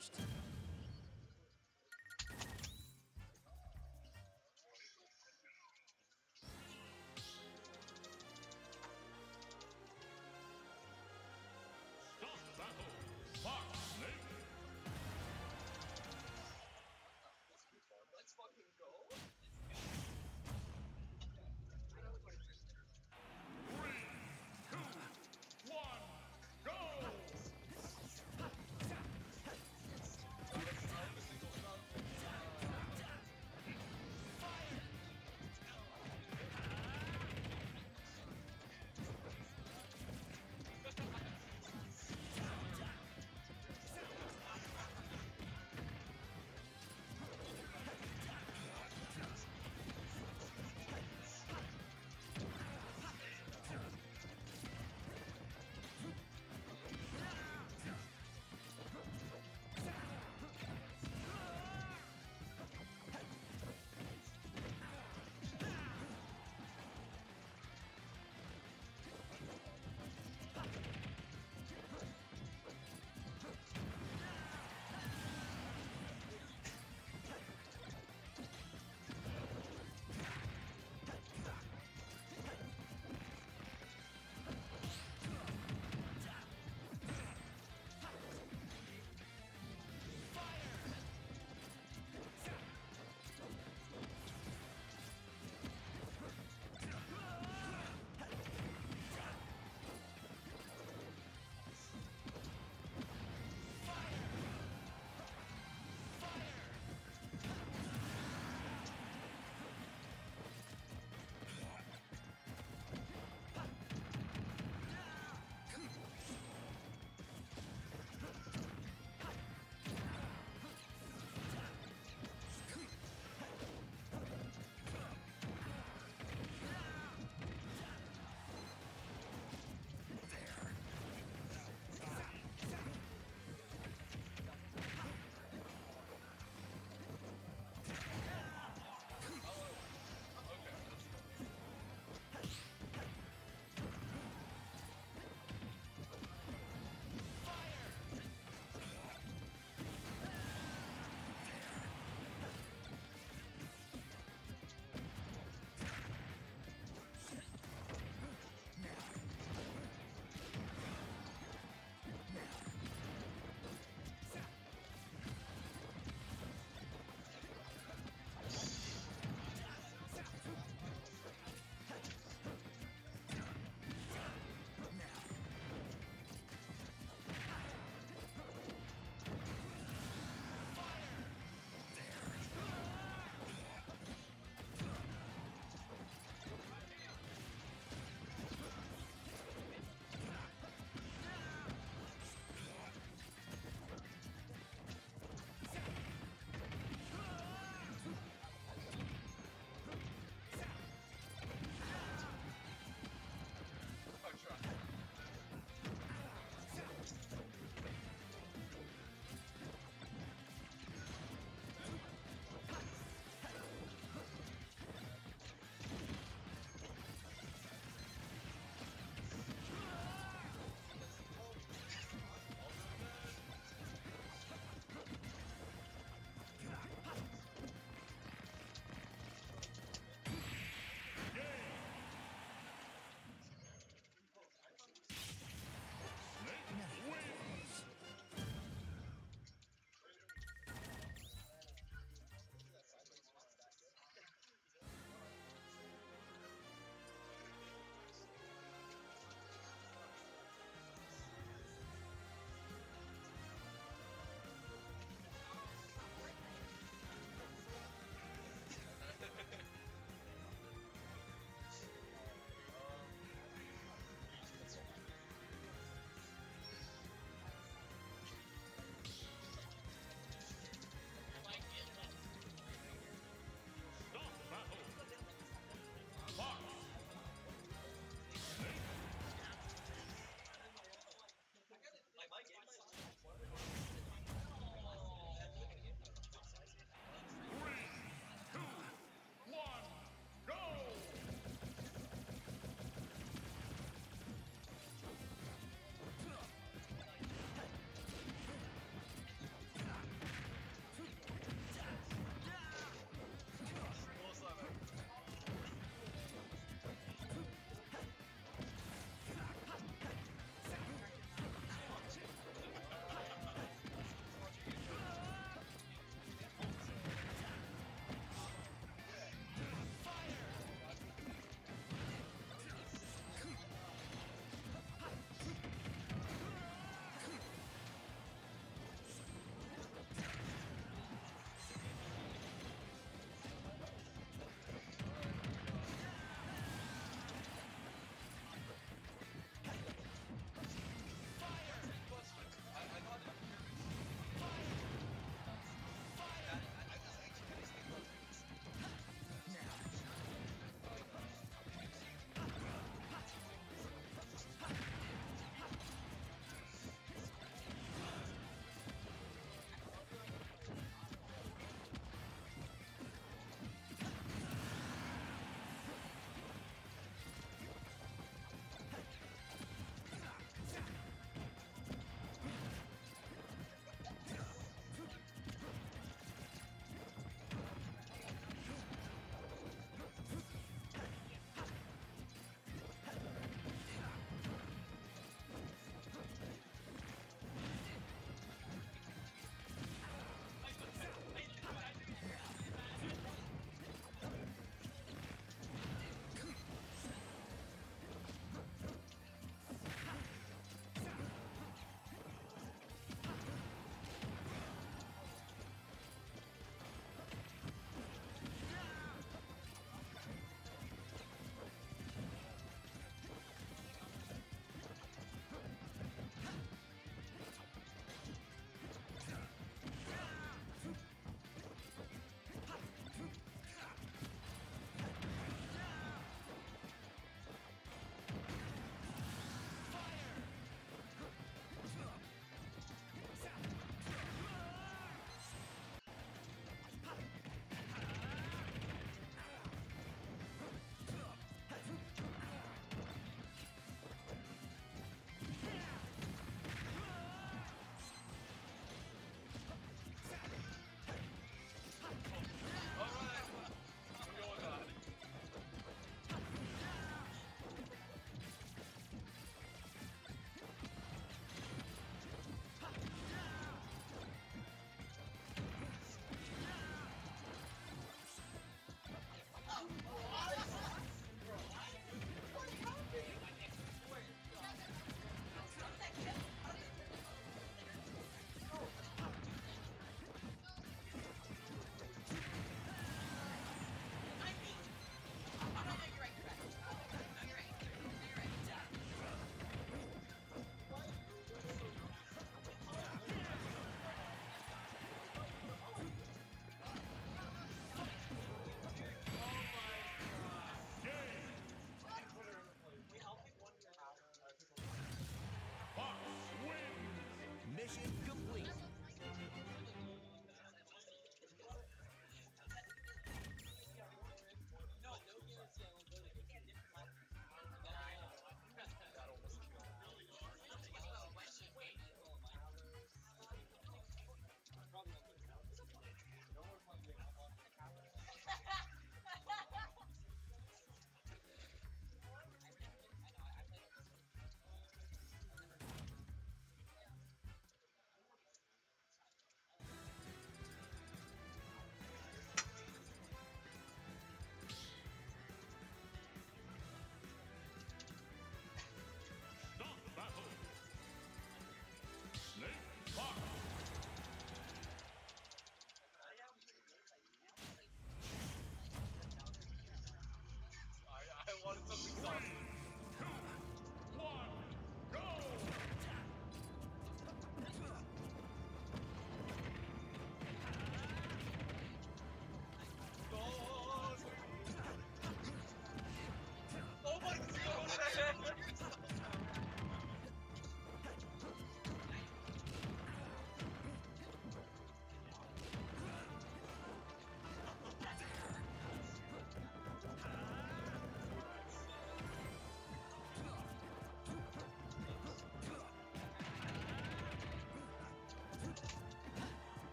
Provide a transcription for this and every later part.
first.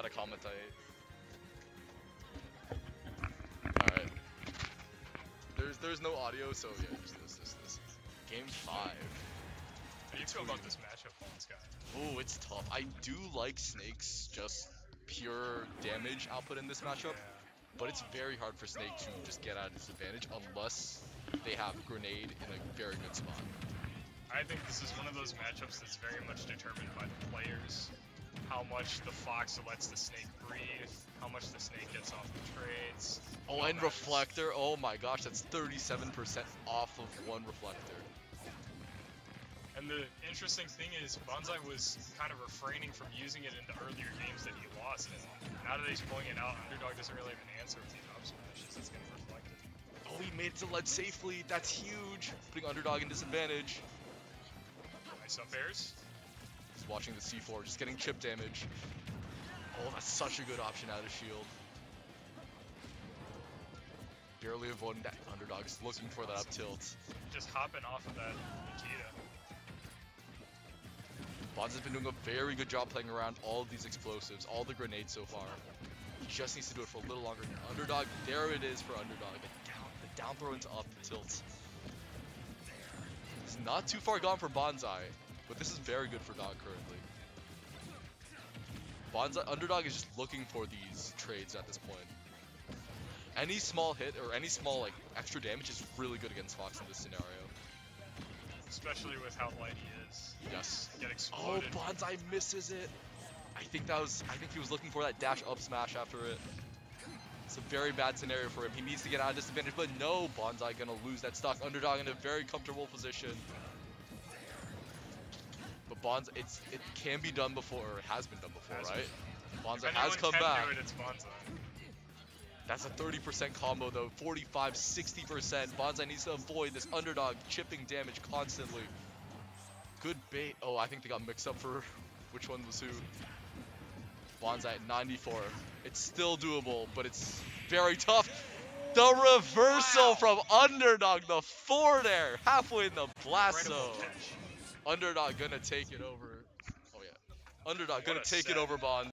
Gotta commentate. Alright. There's there's no audio, so yeah, just this, this, this. Game five. How do you feel about this matchup, Paul Scott? Oh, it's tough. I do like Snake's just pure damage output in this matchup, but it's very hard for Snake to just get out of disadvantage unless they have Grenade in a very good spot. I think this is one of those matchups that's very much determined by the players. How much the Fox lets the Snake breathe, how much the Snake gets off the trades. Oh, and Reflector. Oh my gosh, that's 37% off of one Reflector. And the interesting thing is, Bonzai was kind of refraining from using it in the earlier games that he lost, and now that he's pulling it out, Underdogg doesn't really have an answer with these up smashes. It's getting reflected. Oh, he made it to lead safely. That's huge. Putting Underdogg in disadvantage. Nice up airs. Watching the C4, just getting chip damage. Oh, that's such a good option out of shield. Barely avoiding that. Underdogg is looking for that up tilt. Just hopping off of that Nikita. Bonds has been doing a very good job playing around all of these explosives, all the grenades so far. He just needs to do it for a little longer. Underdogg, there it is for Underdogg. The down, the down throw into up tilt. It's not too far gone for Bonzai, but this is very good for Dog currently. Bonzai, Underdogg is just looking for these trades at this point. Any small hit or any small like extra damage is really good against Fox in this scenario. Especially with how light he is. Yes. Get Oh, exploded. Bonzai misses it. I think that was. I think he was looking for that dash up smash after it. It's a very bad scenario for him. He needs to get out of disadvantage, but no, Bonzai gonna lose that stock underdogg in a very comfortable position. Bonzai, it's it can be done before, or it has been done before, Has right? Bonzai anyone has come back. It, it's Bonzai. That's a 30% combo though, 45, 60%. Bonzai needs to avoid this underdogg chipping damage constantly. Good bait. Oh, I think they got mixed up for which one was who. Bonzai at 94. It's still doable, but it's very tough. The reversal Wow. from underdogg, the four there, halfway in the blast zone. Underdogg gonna take it over. Oh yeah. Underdogg gonna take it over Bond.